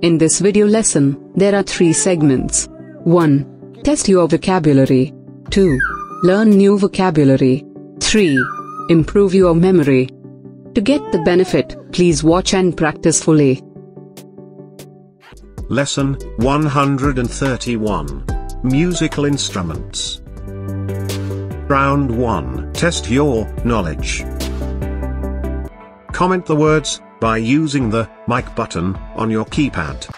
In this video lesson, there are three segments. 1. Test your vocabulary. 2. Learn new vocabulary. 3. Improve your memory. To get the benefit, please watch and practice fully. Lesson 131 Musical Instruments. Round 1 Test your knowledge. Comment the words by using the mic button on your keypad.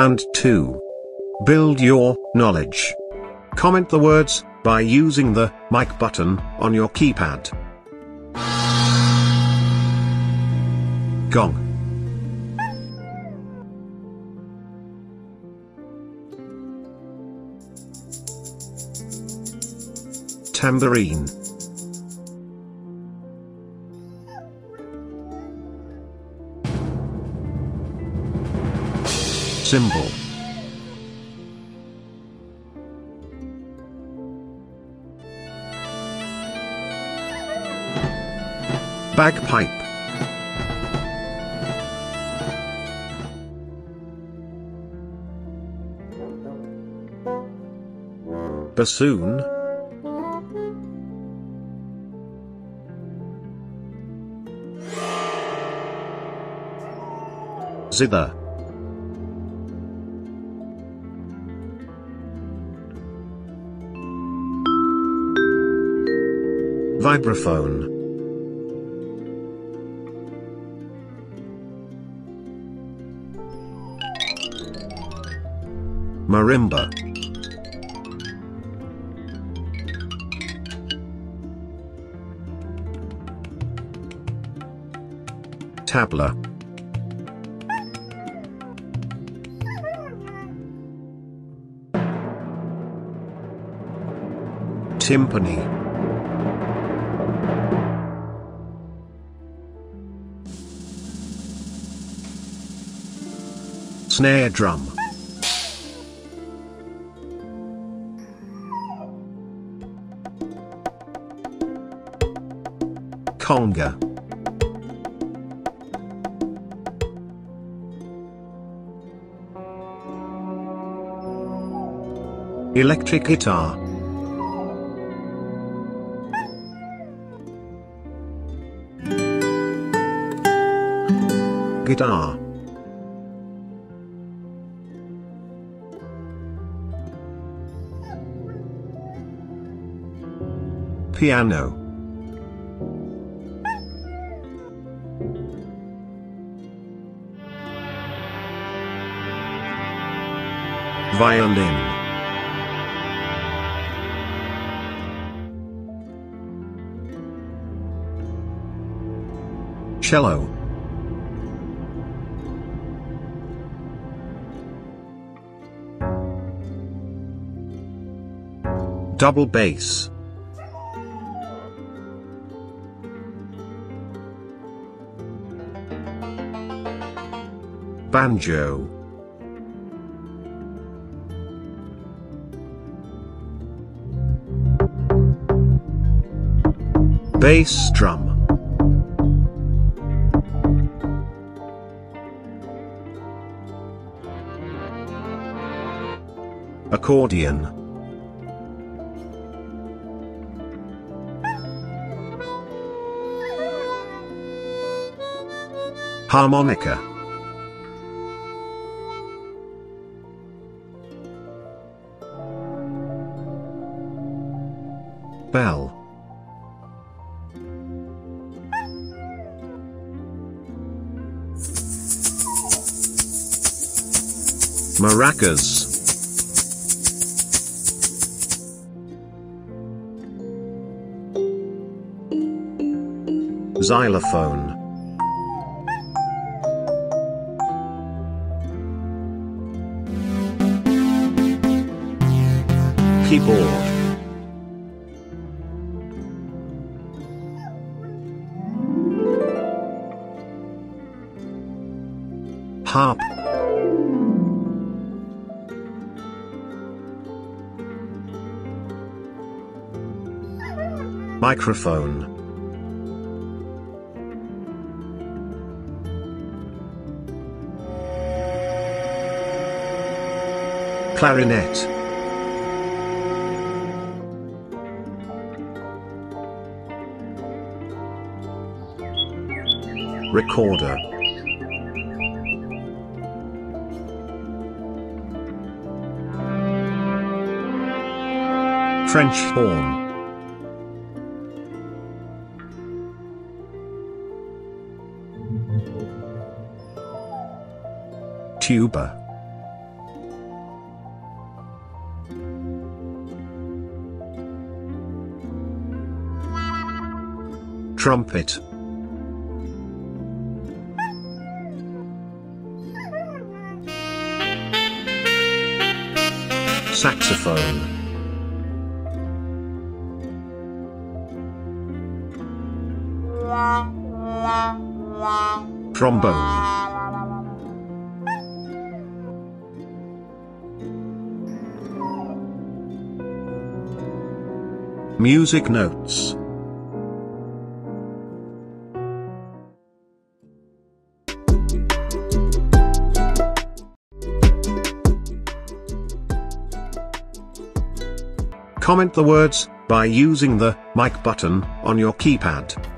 Round 2. Build your knowledge. Comment the words by using the mic button on your keypad. Gong. Tambourine. Cymbal. Bagpipe. Bassoon. Zither. Vibraphone. Marimba. Tabla. Timpani. Snare drum. Conga. Electric guitar. Guitar. Piano. Violin. Cello. Double bass. Banjo. Bass drum. Accordion. Harmonica. Bell. Maracas. Xylophone. Keyboard. Harp, microphone, clarinet, recorder, French horn, tuba, trumpet, saxophone, trombone, music notes. Comment the words by using the mic button on your keypad.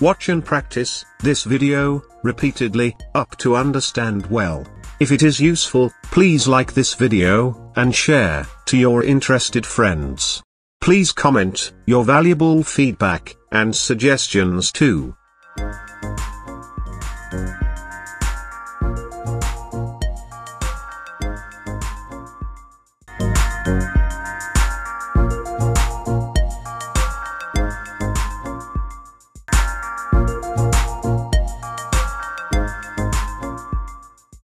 Watch and practice this video repeatedly up to understand well. If it is useful, please like this video and share to your interested friends. Please comment your valuable feedback and suggestions too.